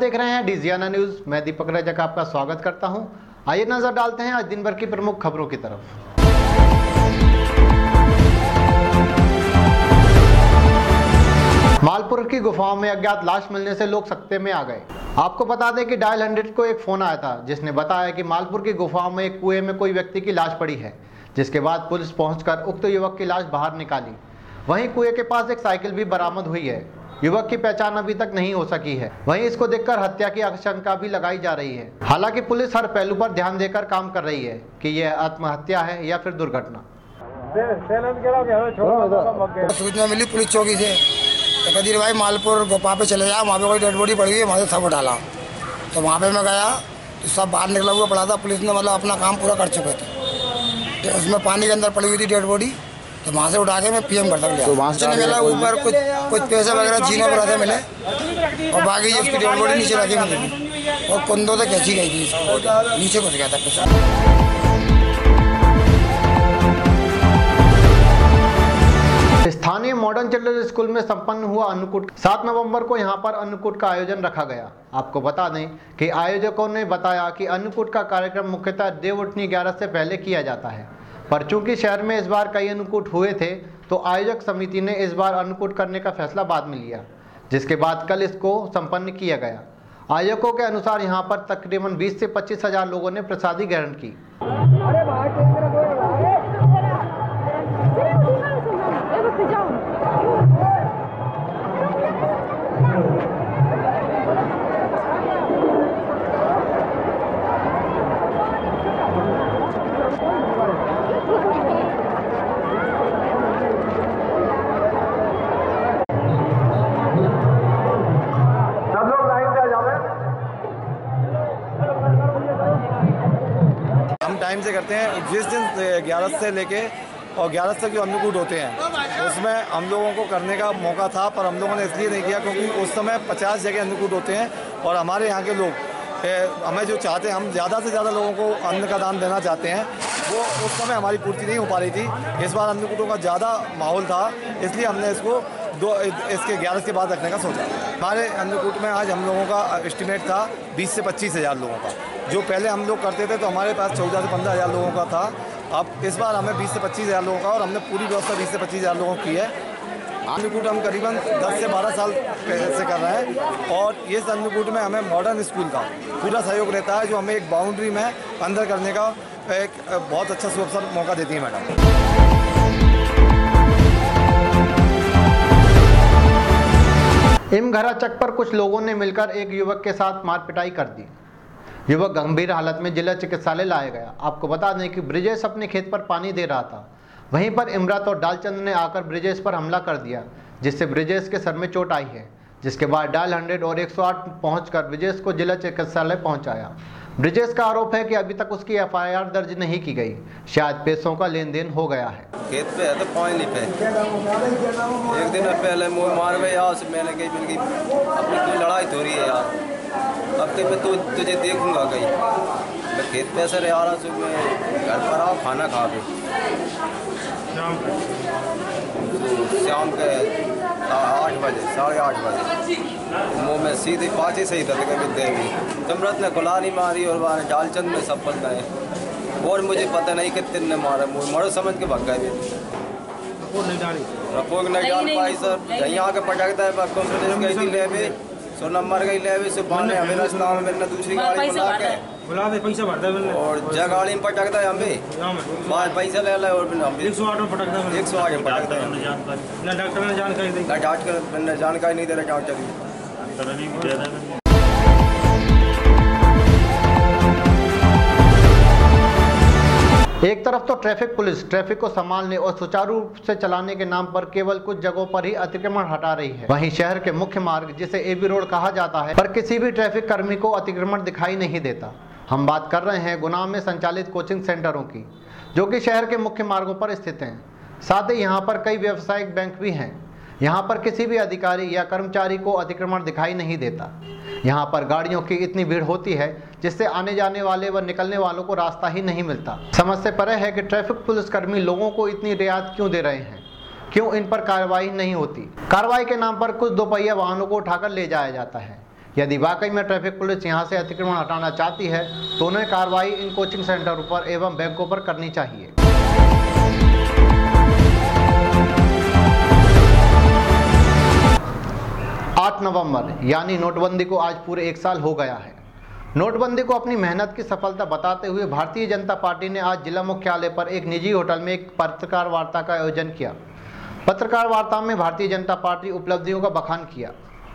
देख रहे हैं डिजियाना न्यूज़। मैं दीपक रजक आपका स्वागत करता हूँ। आइए नज़र डालते हैं आज दिन भर की प्रमुख खबरों की तरफ़। मालपुर की गुफाओं में अज्ञात लाश मिलने से लोग सकते में आ गए। आपको बता दें कि डायल हंड्रेड को एक फ़ोन आया था, जिसने बताया कि मालपुर की गुफाओं में एक कुएँ में कोई व्यक्ति की लाश पड़ी है, जिसके बाद पुलिस पहुंचकर उक्त युवक की लाश बाहर निकाली। वहीं कुएँ के पास एक साइकिल भी बरामद हुई है। युवक की पहचान अभी तक नहीं हो सकी है। वहीं इसको देखकर हत्या की आशंका भी लगाई जा रही है। हालाँकि पुलिस हर पहलू पर ध्यान देकर काम कर रही है कि यह आत्महत्या है या फिर दुर्घटना। सूचना मिली पुलिस चौकी से। कदीर भाई मालपुर गोपा पे चले जाओ वहाँ पे कोई डेड बॉडी पड़ी हुई है वहाँ से सब डाला तो वहाँ पे मैं गया तो सब बाहर निकला हुआ पड़ा था। पुलिस ने मतलब अपना काम पूरा कर चुके थे। तो उसमें पानी के अंदर पड़ी हुई थी डेड बॉडी। तो वहाँ से उठा के मैं पीएम कर लिया तो वहाँ से मिला ऊपर कुछ कुछ पैसे वगैरह जीने पर आते मिले। और बाकी उसकी डेड बॉडी नीचे रखी मिली और कुंदों से खींची गई थी इसकी। नीचे घुस गया था पैसा स्थानीय मॉडर्न चिल्ड्रन स्कूल में संपन्न हुआ अन्नकूट। सात नवंबर को यहाँ पर अन्नकूट का आयोजन रखा गया। आपको बता दें कि आयोजकों ने बताया कि अन्नकूट का कार्यक्रम मुख्यतः देव उठनी ग्यारह से पहले किया जाता है। पर चूँकि शहर में इस बार कई अनुकूट हुए थे तो आयोजक समिति ने इस बार अनुकूट करने का फैसला बाद में लिया, जिसके बाद कल इसको संपन्न किया गया। आयोजकों के अनुसार यहाँ पर तकरीबन 20 से पच्चीस हज़ार लोगों ने प्रसादी ग्रहण की। करते हैं, जिस दिन ग्यारह से लेके, और ग्यारह तक जो अन्नकूट होते हैं, उसमें हम लोगों को करने का मौका था, पर हम लोगों ने इसलिए नहीं किया क्योंकि उस समय पचास जगह अन्नकूट होते हैं, और हमारे यहाँ के लोग हमें जो चाहते हैं, हम ज़्यादा से ज़्यादा लोगों को अन्न का दान देना चाहते हैं। वो उस समय हमारी पूर्ति नहीं हो पा रही थी। इस बार अन्नकूटों का ज़्यादा माहौल था, इसलिए हमने इसको दो, इसके ग्यारह के बाद रखने का सोचा। हमारे अन्नकूट में आज हम लोगों का एस्टिमेट था, बीस से पच्चीस हज़ार लोगों का। जो पहले हम लोग करते थे तो हमारे पास चौदह से पंद्रह हज़ार लोगों का था। अब इस बार हमें बीस से पच्चीस हज़ार लोगों का और हमने पूरी व्यवस्था बीस से पच्चीस हज़ार लोगों की है। अन्नकूट हम करीबन 10 से 12 साल से कर रहे हैं और ये अन्नकूट में हमें मॉडर्न स्कूल का पूरा सहयोग रहता है, जो हमें एक बाउंड्री में अंदर करने का एक, बहुत अच्छा सुअवसर मौका देती है मैडम। इमघरा चक पर कुछ लोगों ने मिलकर एक युवक के साथ मारपिटाई कर दी। युवक गंभीर हालत में जिला चिकित्सालय लाया गया। आपको बता दें कि ब्रिजेश अपने खेत पर पानी दे रहा था। वहीं पर इमरात और डालचंद ने आकर ब्रिजेश पर हमला कर दिया, जिससे ब्रिजेश के सर में चोट आई है, जिसके बाद डायल हंड्रेड और 108 पहुंचकर ब्रिजेश को जिला चिकित्सालय पहुँचाया। ब्रिजेश का आरोप है कि अभी तक उसकी एफआईआर दर्ज नहीं की गई। शायद पैसों का लेन देन हो गया है। खेत पे है तो पानी पे। एक दिन पहले मुँह मार यहाँ से मैंने कही अपनी लड़ाई थोड़ी है यार। अब के मैं तु, तुझे देखूँगा कहीं। मैं खेत पे से रह रहा हूँ मैं घर पर आओ खाना खा के। तो शाम के आठ बजे साढ़े आठ बजे। मुँह में सीधे पाँच ही सही था कभी देवी तमरत ने खुला नहीं मारी और वहाँ डालचंद में सब बंद आए और मुझे पता नहीं कितने ने मारा मुझे मरो समझ के भाग गए रपोग नहीं डाल। पाई सर। यहाँ के पटकता है सो नंबर का से बाने हमें रास्ता में मैंने दूसरी गाड़ी बुला के। बुला दे पैसा भरता है और जगह गाड़ी में पटकता है हमें पैसा ले ले और एक सौ आठ में पटकता है एक सौ आठ में पटकता है। जानकारी। ना डॉक्टर ने जानकारी दी। ना जानकारी नहीं दे रहा डॉक्टर की एक तरफ़ तो ट्रैफ़िक पुलिस, ट्रैफ़िक को संभालने और सुचारू रूप से चलाने के नाम पर केवल कुछ जगहों पर ही अतिक्रमण हटा रही है। वहीं शहर के मुख्य मार्ग, जिसे एबी रोड कहा जाता है, पर किसी भी ट्रैफ़िक कर्मी को अतिक्रमण दिखाई नहीं देता। हम बात कर रहे हैं गुना में संचालित कोचिंग सेंटरों की, जो कि शहर के मुख्य मार्गों पर स्थित हैं। साथ ही यहाँ पर कई व्यावसायिक बैंक भी हैं। यहाँ पर किसी भी अधिकारी या कर्मचारी को अतिक्रमण दिखाई नहीं देता। यहाँ पर गाड़ियों की इतनी भीड़ होती है, जिससे आने जाने वाले व निकलने वालों को रास्ता ही नहीं मिलता। समझ से परे है कि ट्रैफ़िक पुलिसकर्मी लोगों को इतनी रियायत क्यों दे रहे हैं? क्यों इन पर कार्रवाई नहीं होती? कार्रवाई के नाम पर कुछ दोपहिया वाहनों को उठाकर ले जाया जाता है। यदि वाकई में ट्रैफ़िक पुलिस यहाँ से अतिक्रमण हटाना चाहती है तो उन्हें कार्रवाई इन कोचिंग सेंटरों पर एवं बैंकों पर करनी चाहिए। आठ नवंबर, यानी नोटबंदी को आज पूरे एक साल हो गया है। नोटबंदी को अपनी मेहनत की सफलता बताते हुए भारतीय जनता पार्टी ने आज जिला मुख्यालय पर एक निजी होटल में एक पत्रकार वार्ता का आयोजन किया। पत्रकार वार्ता में भारतीय जनता पार्टी उपलब्धियों का बखान किया।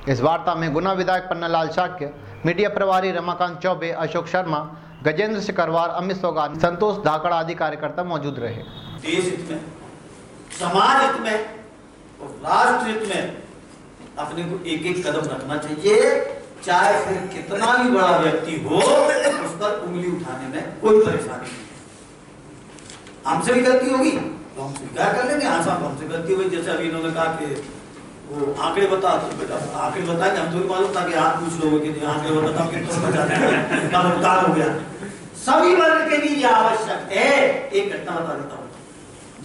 इस वार्ता में गुना विधायक पन्नालाल शाक्य, मीडिया प्रभारी रमाकांत चौबे, अशोक शर्मा, गजेंद्र शिकरवार अमित सोगान, संतोष धाकड़ आदि कार्यकर्ता मौजूद रहे। देश हित में, समाज हित में राष्ट्र हित में अपने को एक एक कदम रखना चाहिए। चाहे फिर कितना भी बड़ा व्यक्ति हो, उस पर उंगली उठाने में कोई परेशानी नहीं हमसे भी गलती होगी तो हम स्वीकार कर लेंगे। हाँ साहब, हमसे गलती हुई, जैसे अभी इन्होंने कहा कि वो आंकड़े बता तो बेटा आंकड़े बताएँगे हम थोड़ी मालूम था कि हाथ पूछ लोगे कि आंकड़े बता कितना बचा हो। गया। सभी वर्ग के लिए यह आवश्यक है। एक घटना बता देता हूँ।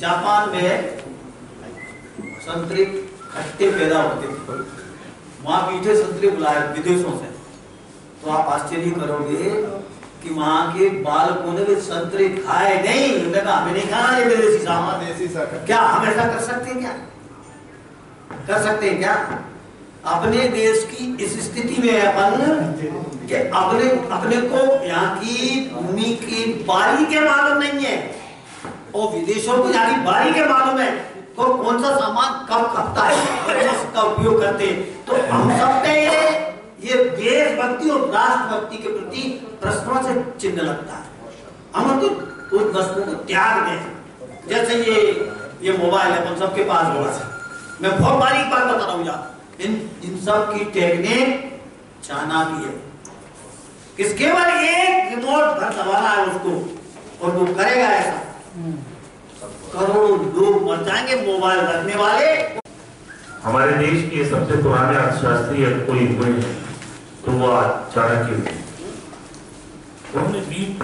जापान में संतरे खट्टे पैदा होते थे वहाँ मीठे संतरे बुलाए विदेशों से। तो आप आश्चर्य करोगे कि वहाँ के बालकों ने संतरे खाए नहीं। उन्होंने कहा हमें नहीं खाना ये विदेशी सामान क्या हम ऐसा कर सकते हैं क्या? कर सकते हैं क्या? अपने देश की इस स्थिति में अपन कि अपने अपने को यहाँ की भूमि की बारी के मालूम नहीं है और विदेशों को यहाँ की बारी के मालूम है। को कौन सा सामान कब खपता है? उसका उपयोग करते हैं? तो हम सब पे ये देशभक्ति और राष्ट्रभक्ति के प्रति प्रश्नों से चिन्ह लगता है। हम उनको उस वस्तु को त्याग दें। जैसे ये ये मोबाइल है अपन सबके पास होगा मैं बहुत बारीक बात बता रहा हूँ यार। इन इन सब की टेक्निक चाणक्य है। किस केवल एक रिमोट भर दबाना है उसको? और वो करेगा ऐसा। करोड़ों लोग मर जाएँगे मोबाइल रखने वाले। हमारे देश के सबसे पुराने अर्थशास्त्री कोई हुए तो वो चाणक्य हुए। उन्होंने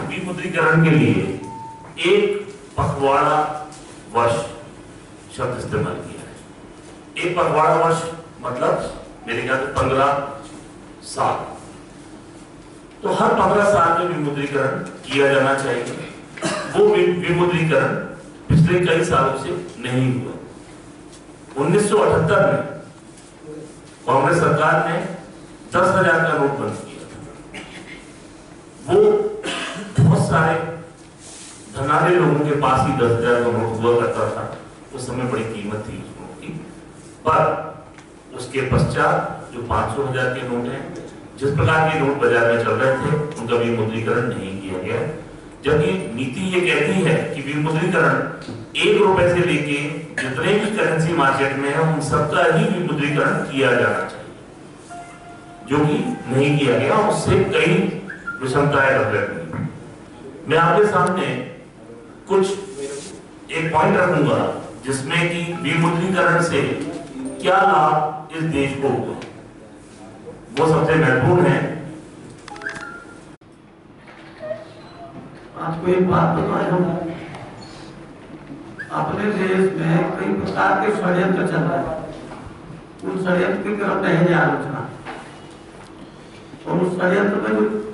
विमुद्रीकरण के लिए एक पखवाड़ा वर्ष शब्द इस्तेमाल किया है। एक पखवाड़ा वर्ष मतलब मेरे ख्याल से पंद्रह साल। तो हर पंद्रह साल में विमुद्रीकरण किया जाना चाहिए। वो, विमुद्रीकरण पिछले कई सालों से नहीं हुआ। 1978 में कांग्रेस सरकार ने दस हज़ार का नोट बंद किया वो बहुत सारे धनारे लोगों के पास ही दस हज़ार का नोट हुआ करता था। उस समय बड़ी कीमत थी उस नोट की। पर उसके पश्चात जो पाँच सौ हज़ार के नोट हैं, जिस प्रकार के नोट बाज़ार में चल रहे थे, उनका विमुद्रीकरण नहीं किया गया। जबकि नीति ये कहती है कि विमुद्रीकरण एक रुपए से लेके जितने भी करेंसी मार्केट में है, उन सबका ही विमुद्रीकरण किया जाना चाहिए, जो कि नहीं किया गया उससे कई विषमताएँ रह गई। मैं आपके सामने कुछ एक पॉइंट रखूँगा, जिसमें कि विमुद्रीकरण से क्या लाभ इस देश को हुआ वो सबसे महत्वपूर्ण है आपको एक बात बताएँ हम अपने देश में कई प्रकार के षड्यंत्र चल रहे हैं। उन षड्यंत्र की तरफ़ नहीं आलोचना। और उस षड्यंत्र में जो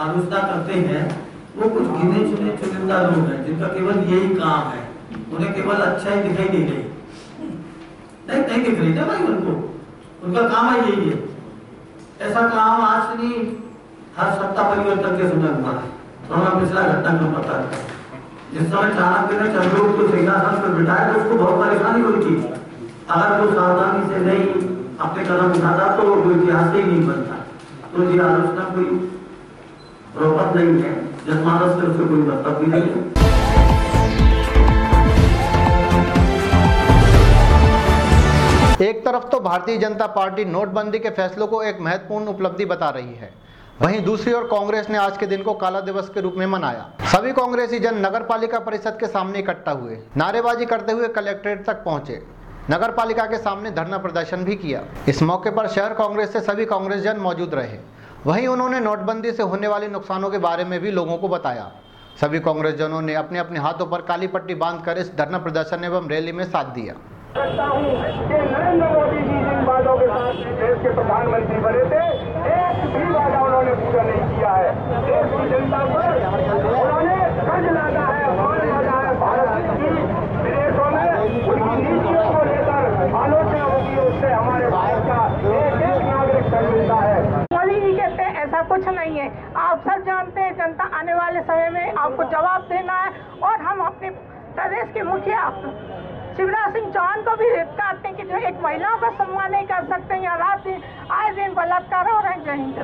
आलोचना करते हैं, वो कुछ गिने चुने चुनिंदा लोग हैं, जिनका केवल यही काम है। उन्हें केवल अच्छा ही दिखाई नहीं रही। नहीं नहीं दिख रही भाई उनको। उनका काम है यही है। ऐसा काम आज नहीं, हर सत्ता परिवर्तन के समय हुआ है तो दें जिस समय चाणक्य ने चंद्रगुप्त को सिंहासन पर बिठाया तो उसको बहुत परेशानी हुई थी। अगर वो सावधानी से नहीं अपने कदम उठाता तो वो इतिहास ही नहीं बनता। तो ये आलोचना कोई नहीं है। जनमानस से कोई मतलब भी नहीं है। एक तरफ़ तो भारतीय जनता पार्टी नोटबंदी के फैसलों को एक महत्वपूर्ण उपलब्धि बता रही है। वहीं दूसरी ओर कांग्रेस ने आज के दिन को काला दिवस के रूप में मनाया। सभी कांग्रेसी जन नगर पालिका परिषद के सामने इकट्ठा हुए। नारेबाजी करते हुए कलेक्ट्रेट तक पहुँचे। नगर पालिका के सामने धरना प्रदर्शन भी किया। इस मौके पर शहर कांग्रेस से सभी कांग्रेस जन मौजूद रहे। वहीं उन्होंने नोटबंदी से होने वाले नुकसानों के बारे में भी लोगों को बताया। सभी कांग्रेस जनों ने अपने अपने हाथों पर काली पट्टी बांधकर इस धरना प्रदर्शन एवं रैली में साथ दिया। हूँ कि साथ देश के प्रधानमंत्री बने थे। एक भी वादा उन्होंने पूरा नहीं किया है। देश की जनता पर उन्होंने कर्ज लादा है, मान लादा है। भारत की विदेशों में उनकी नीतियों को लेकर आलोचना होगी, उससे हमारे भारत का एक एक नागरिक मिलता है। कुछ नहीं है। आप सब जानते हैं, जनता आने वाले समय में आपको जवाब देना है और हम अपने प्रदेश के मुखिया शिवराज सिंह चौहान को भी कहते हैं कि जो एक महिलाओं का सम्मान नहीं कर सकते या रात दिन आए दिन बलात्कार हो रहे हैं। जय हिंद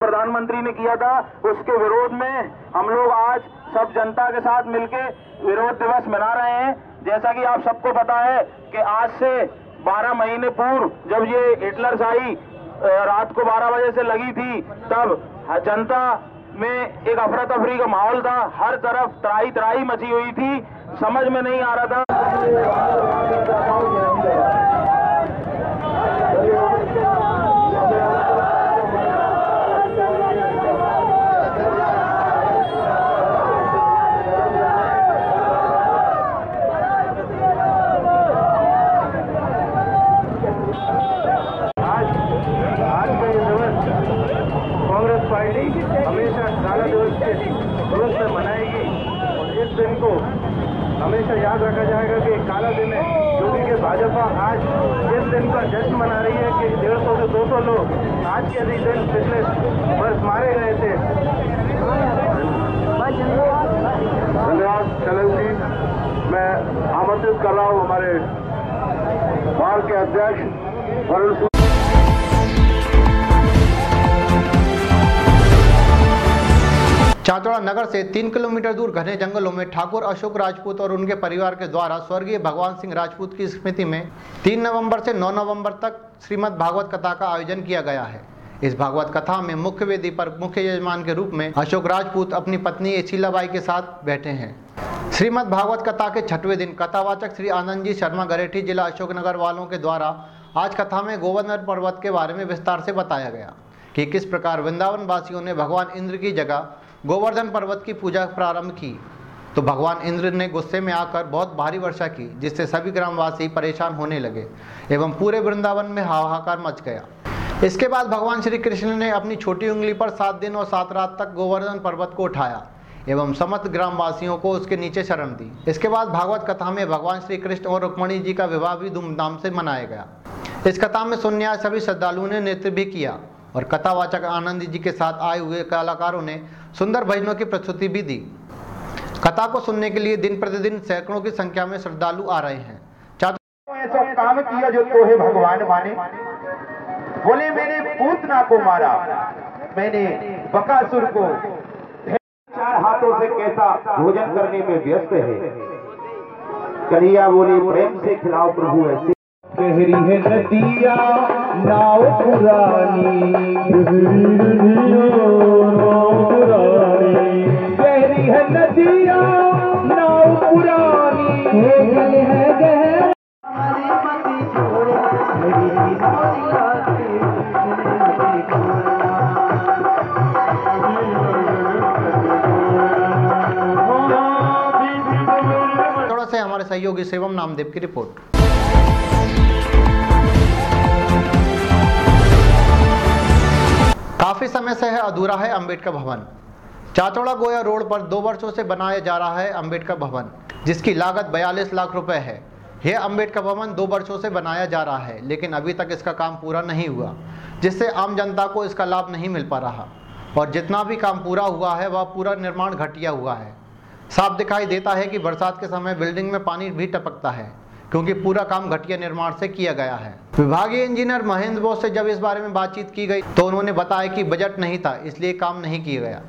प्रधानमंत्री ने किया था, उसके विरोध में हम लोग आज सब जनता के साथ मिलके विरोध दिवस मना रहे हैं। जैसा कि आप सबको पता है कि आज से 12 महीने पूर्व जब ये हिटलर शाही रात को 12 बजे से लगी थी, तब जनता में एक अफरा तफरी का माहौल था। हर तरफ़ त्राही त्राही मची हुई थी। समझ में नहीं आ रहा था आज आज का ये दिवस कांग्रेस पार्टी हमेशा काला दिवस के रूप में मनाएगी और इस दिन को हमेशा याद रखा जाएगा कि काला दिन है क्योंकि कि भाजपा आज इस दिन का जश्न मना रही है कि डेढ़ सौ से दो सौ लोग आज के ही दिन पिछले वर्ष मारे गए थे धन्यवाद कलल जी मैं आमंत्रित कर रहा हूँ हमारे बार के अध्यक्ष वरुण सिंह। नगर से तीन किलोमीटर दूर घने जंगलों में ठाकुर, अशोक राजपूत और उनके परिवार के द्वारा स्वर्गीय भगवान सिंह राजपूत की स्मृति में 3 नवंबर से 9 नवंबर तक श्रीमद् भागवत कथा का आयोजन किया गया है। इस भागवत कथा में मुख्य वेदी पर मुख्य यजमान के रूप में अशोक राजपूत अपनी पत्नी एशीलाबाई के साथ बैठे हैं। श्रीमद् भागवत कथा के छठवें दिन कथावाचक श्री आनंद जी शर्मा गरेठी जिला अशोकनगर वालों के द्वारा आज कथा में गोवर्धन पर्वत के बारे में विस्तार से बताया गया कि किस प्रकार वृंदावन वासियों ने भगवान इंद्र की जगह गोवर्धन पर्वत की पूजा प्रारंभ की। तो भगवान इंद्र ने गुस्से में आकर बहुत भारी वर्षा की, जिससे सभी ग्रामवासी परेशान होने लगे एवं पूरे वृंदावन में हाहाकार मच गया। इसके बाद भगवान श्री कृष्ण ने अपनी छोटी उंगली पर सात दिन और सात रात तक गोवर्धन पर्वत को उठाया एवं समस्त ग्रामवासियों को उसके नीचे शरण दी। इसके बाद भागवत कथा में भगवान श्री कृष्ण और रुक्मणी जी का विवाह भी धूमधाम से मनाया गया। इस कथा में सुनने आए सभी श्रद्धालुओं ने नृत्य भी किया और कथावाचक आनंद जी के साथ आए हुए कलाकारों ने सुंदर भजनों की प्रस्तुति भी दी। कथा को सुनने के लिए दिन प्रतिदिन सैकड़ों की संख्या में श्रद्धालु आ रहे हैं। ऐसा काम किया जो तोहे भगवान माने। बोले, मैंने पूतना को मारा। मैंने बकासुर को चार हाथों से कैसा भोजन करने में व्यस्त है। कन्हैया बोले, प्रेम से खिलाओ प्रभु, ऐसे गहरी है नदिया नाव पुरानी। गहरी है नदिया नाव पुरानी। है सहयोगी शिवम नामदेव की रिपोर्ट। काफ़ी समय से है, अधूरा है अंबेडकर भवन। चाचौड़ा गोया रोड पर दो वर्षों से बनाया जा रहा है अंबेडकर भवन, जिसकी लागत 42 लाख रुपए है। यह अंबेडकर भवन दो वर्षों से बनाया जा रहा है, लेकिन अभी तक इसका काम पूरा नहीं हुआ, जिससे आम जनता को इसका लाभ नहीं मिल पा रहा। और जितना भी काम पूरा हुआ है, वह पूरा निर्माण घटिया हुआ है। साफ़ दिखाई देता है कि बरसात के समय बिल्डिंग में पानी भी टपकता है, क्योंकि पूरा काम घटिया निर्माण से किया गया है। विभागीय इंजीनियर महेंद्र बोस से जब इस बारे में बातचीत की गई तो उन्होंने बताया कि बजट नहीं था, इसलिए काम नहीं किया गया।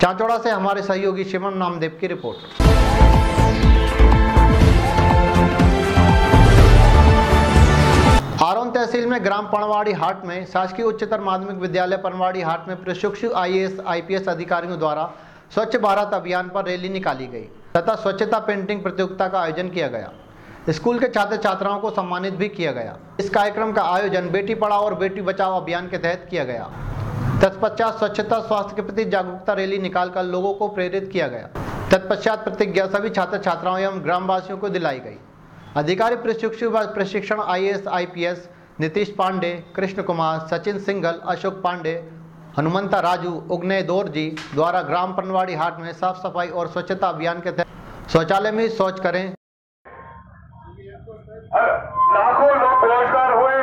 चाचौड़ा से हमारे सहयोगी शिवम नामदेव की रिपोर्ट। आरोन तहसील में ग्राम पणवाड़ी हाट में, शासकीय उच्चतर माध्यमिक विद्यालय पनवाड़ी हाट में प्रशिक्षु आईएएस, आईपीएस अधिकारियों द्वारा स्वच्छ भारत अभियान पर रैली निकाली गई, तथा स्वच्छता पेंटिंग प्रतियोगिता का आयोजन किया गया। स्कूल के छात्र छात्राओं को सम्मानित भी किया गया। इस कार्यक्रम का आयोजन बेटी पढ़ाओ और बेटी बचाओ अभियान के तहत किया गया। तत्पश्चात स्वच्छता स्वास्थ्य के प्रति जागरूकता रैली निकालकर लोगों को प्रेरित किया गया। तत्पश्चात प्रतिज्ञा सभी छात्र छात्राओं एवं ग्रामवासियों को दिलाई गई। अधिकारी प्रशिक्षु प्रशिक्षण आईएएस, आईपीएस नीतीश पांडे, कृष्ण कुमार, सचिन सिंघल, अशोक पांडे, हनुमंता राजू, उग्नय दौर जी द्वारा ग्राम पनवाड़ी हाट में साफ़ सफ़ाई और स्वच्छता अभियान के तहत शौचालय में शौच करें। लाखों लोग बेरोजगार हुए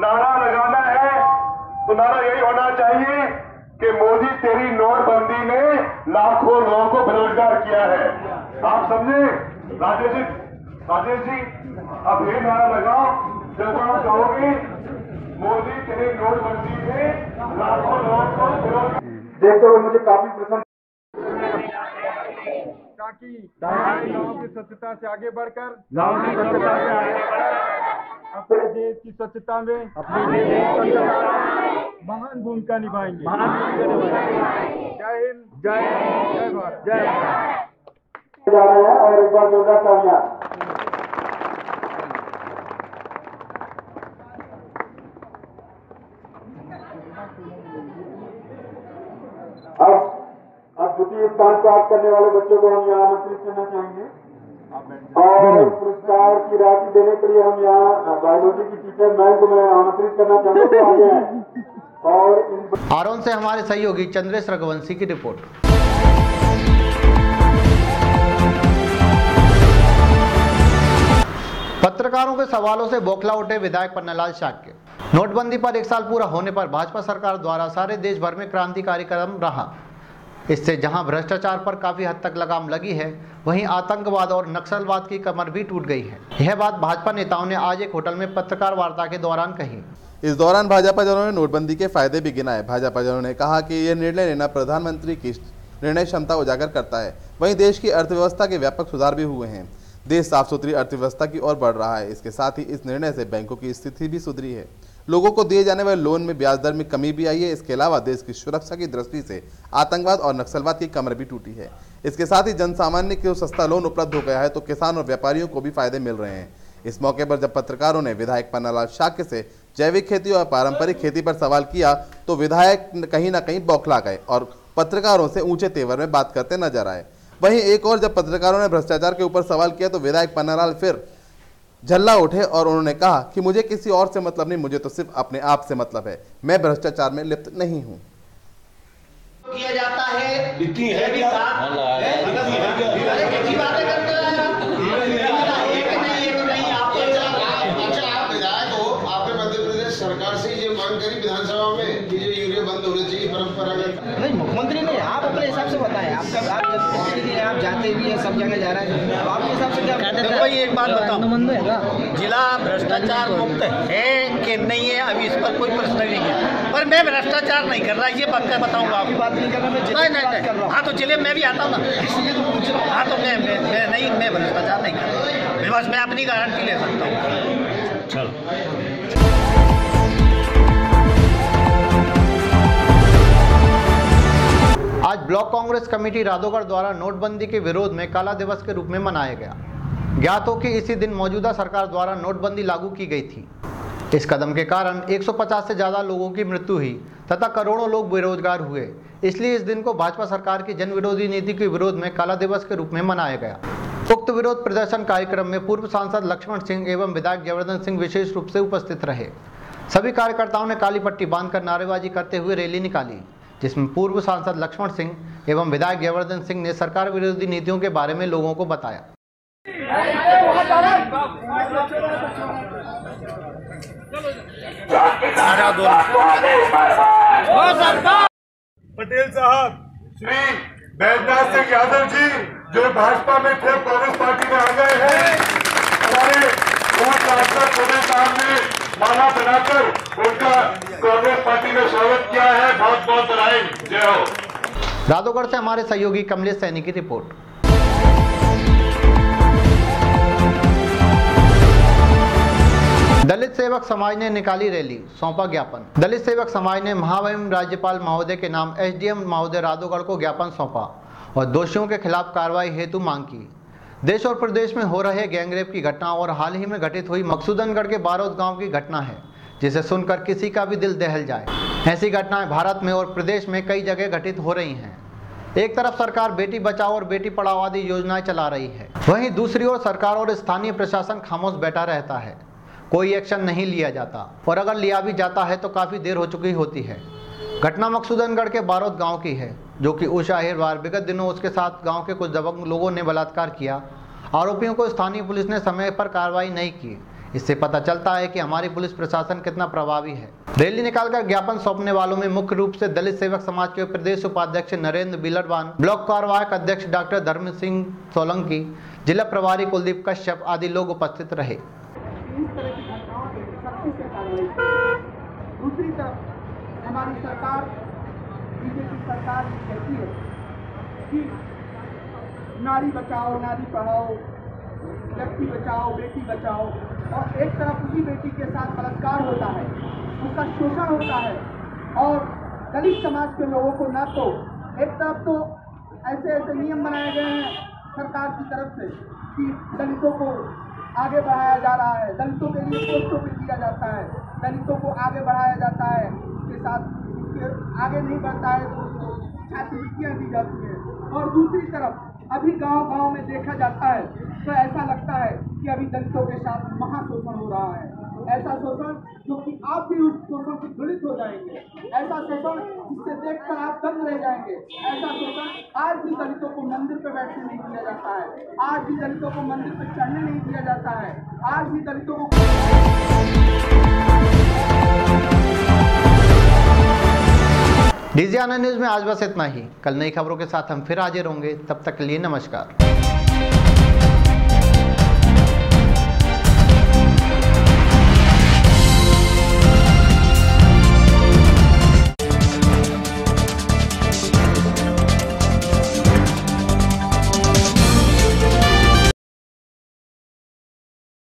नारा लगाना है तो नारा यही होना चाहिए कि मोदी तेरी नोटबंदी ने लाखों लोगों को बेरोजगार किया है। आप समझे? राजेश जी राजेश जी अब ये नारा लगाओ जब आप कहोगे मोदी तेरी नोटबंदी ने लाखों लोगों को बेरोजगार देखते हुए मुझे काफ़ी प्रसन्न ताकि गाँव की स्वच्छता से आगे बढ़कर गाँव की स्वच्छता से आगे बढ़कर अपने देश की स्वच्छता में अपने देश की स्वच्छता में महान भूमिका निभाएँगे। जय हिंद जय जय भारत। जय जा रहे हैं और एक बार जोरदार तालियाँ। अब अब द्वितीय स्थान प्राप्त करने वाले बच्चों को हम यहाँ आमंत्रित करना चाहेंगे। पुरस्कार की राशि देने के लिए हम यहाँ बायोलॉजी की टीचर मैम को मैं आमंत्रित करना चाहूँगा तो आगे और आरोन से हमारे सहयोगी चंद्रेश रघुवंशी की रिपोर्ट। पत्रकारों के सवालों से बौखला उठे विधायक पन्नालाल शाक्य। नोटबंदी पर एक साल पूरा होने पर भाजपा सरकार द्वारा सारे देश भर में क्रांतिकारी कदम रहा। इससे जहाँ भ्रष्टाचार पर काफ़ी हद तक लगाम लगी है, वहीं आतंकवाद और नक्सलवाद की कमर भी टूट गई है। यह बात भाजपा नेताओं ने आज एक होटल में पत्रकार वार्ता के दौरान कही। इस दौरान भाजपा जनों ने नोटबंदी के फ़ायदे भी गिनाए। भाजपा जनों ने कहा कि यह निर्णय लेना प्रधानमंत्री की निर्णय क्षमता उजागर करता है। वहीं देश की अर्थव्यवस्था के व्यापक सुधार भी हुए हैं। देश साफ़ सुथरी अर्थव्यवस्था की ओर बढ़ रहा है। इसके साथ ही इस निर्णय से बैंकों की स्थिति भी सुधरी है। लोगों को दिए जाने वाले लोन में ब्याज दर में कमी भी आई है। इसके अलावा देश की सुरक्षा की दृष्टि से आतंकवाद और नक्सलवाद की कमर भी टूटी है। इसके साथ ही जन सामान्य को सस्ता लोन उपलब्ध हो गया है तो किसान और व्यापारियों को भी फ़ायदे मिल रहे हैं। इस मौके पर जब पत्रकारों ने विधायक पन्नालाल शाक्य से जैविक खेती और पारंपरिक खेती पर सवाल किया तो विधायक कहीं ना कहीं बौखला गए और पत्रकारों से ऊँचे तेवर में बात करते नज़र आए। वहीं एक और जब पत्रकारों ने भ्रष्टाचार के ऊपर सवाल किया तो विधायक पन्नालाल फिर झल्ला उठे और उन्होंने कहा कि मुझे किसी और से मतलब नहीं मुझे तो सिर्फ़ अपने आप से मतलब है। मैं भ्रष्टाचार में लिप्त नहीं हूँ। किया जाता है। इतनी है भी बात है अरे कैसी बातें करते हो आप? एक नहीं एक नहीं आप अच्छा प्रदेश सरकार से ये मांग करी विधानसभा में कि ये यूरिया बंद होना चाहिए परंपरागत। नहीं मुख्यमंत्री अपने हिसाब से बताएँ आपका आप जब के लिए आप जाते भी हैं सब जगह जा रहा है तो आपके हिसाब से क्या देखो ये एक बात बताओ। जिला भ्रष्टाचार मुक्त है कि नहीं है अभी इस पर कोई प्रश्न नहीं है। पर मैं भ्रष्टाचार नहीं कर रहा ये पक्का बताऊँगा आपको। बात नहीं कर रहा मैं नहीं नहीं कर रहा हाँ। तो ज़िले में भी आता हूँ ना। हाँ। तो मैं मैं मैं नहीं मैं भ्रष्टाचार नहीं कर रहा। बस मैं अपनी गारंटी ले सकता हूँ। चलो। आज ब्लॉक कांग्रेस कमेटी राधोगढ़ द्वारा नोटबंदी के विरोध में काला दिवस के रूप में मनाया गया। ज्ञात हो कि इसी दिन मौजूदा सरकार द्वारा नोटबंदी लागू की गई थी। इस कदम के कारण 150 से ज़्यादा लोगों की मृत्यु हुई तथा करोड़ों लोग बेरोजगार हुए। इसलिए इस दिन को भाजपा सरकार की जन विरोधी नीति के विरोध में काला दिवस के रूप में मनाया गया। उक्त विरोध प्रदर्शन कार्यक्रम में पूर्व सांसद लक्ष्मण सिंह एवं विधायक जयवर्धन सिंह विशेष रूप से उपस्थित रहे। सभी कार्यकर्ताओं ने काली पट्टी बांधकर नारेबाजी करते हुए रैली निकाली। जिसमें पूर्व सांसद लक्ष्मण सिंह एवं विधायक जयवर्धन सिंह ने सरकार विरोधी नीतियों के बारे में लोगों को बताया। पटेल साहब, श्री बैजनाथ सिंह यादव जी, जो भाजपा में थे, कांग्रेस पार्टी में आ गए हैं। हमारे साहब ने माला बनाकर उनका कांग्रेस पार्टी में स्वागत किया है। बहुत बहुत बधाई। जय हो। राधोगढ़ से हमारे सहयोगी कमलेश सैनी की रिपोर्ट। दलित सेवक समाज ने निकाली रैली, सौंपा ज्ञापन। दलित सेवक समाज ने महामहिम राज्यपाल महोदय के नाम एसडीएम महोदय राधोगढ़ को ज्ञापन सौंपा और दोषियों के खिलाफ कार्रवाई हेतु मांग की। देश और प्रदेश में हो रहे गैंगरेप की घटना और हाल ही में घटित हुई मकसूदनगढ़ के बारोद गाँव की घटना है, जिसे सुनकर किसी का भी दिल दहल जाए। ऐसी घटनाएँ भारत में और प्रदेश में कई जगह घटित हो रही हैं। एक तरफ़ सरकार बेटी बचाओ और बेटी पढ़ाओ आदि योजनाएँ चला रही है, वहीं दूसरी ओर सरकार और स्थानीय प्रशासन खामोश बैठा रहता है। कोई एक्शन नहीं लिया जाता, और अगर लिया भी जाता है तो काफ़ी देर हो चुकी होती है। घटना मकसूदनगढ़ के बारोद गाँव की है, जो कि उषा अहिरवार विगत दिनों उसके साथ गाँव के कुछ दबंग लोगों ने बलात्कार किया। आरोपियों को स्थानीय पुलिस ने समय पर कार्रवाई नहीं की। इससे पता चलता है कि हमारी पुलिस प्रशासन कितना प्रभावी है। रैली निकालकर ज्ञापन सौंपने वालों में मुख्य रूप से दलित सेवक समाज के प्रदेश उपाध्यक्ष नरेंद्र बिलरवान ब्लॉक कार्यवाहक अध्यक्ष डॉक्टर धर्म सिंह सोलंकी, जिला प्रभारी कुलदीप कश्यप आदि लोग उपस्थित रहे। दूसरी तरफ़ हमारी सरकार, बीजेपी सरकार कहती है कि नारी बचाओ, नारी पढ़ाओ, व्यक्ति बचाओ, बेटी बचाओ। और एक तरफ़ उसी बेटी के साथ बलात्कार होता है, उसका शोषण होता है। और दलित समाज के लोगों को ना तो एक तरफ़ तो ऐसे ऐसे नियम बनाए गए हैं सरकार की तरफ़ से कि दलितों को आगे बढ़ाया जा रहा है। दलितों के लिए पोस्टों पर दिया जाता है। दलितों को आगे बढ़ाया जाता है। उसके साथ उसके आगे नहीं बढ़ता है तो उसको छात्रवृत्तियाँ दी जाती हैं। और दूसरी तरफ़, अभी गाँव गाँव में देखा जाता है तो ऐसा लगता है कि अभी दलितों के साथ महाशोषण हो रहा है। ऐसा शोषण जो कि आप भी उस शोषण से पीड़ित हो जाएँगे। ऐसा शोषण जिससे देखकर आप दंग रह जाएँगे। ऐसा शोषण आज भी दलितों को मंदिर पर बैठने नहीं दिया जाता है। आज भी दलितों को मंदिर पर चढ़ने नहीं दिया जाता है। आज भी दलितों को डीजी आनंद न्यूज़ में आज बस इतना ही। कल नई खबरों के साथ हम फिर हाजिर होंगे। तब तक के लिए नमस्कार।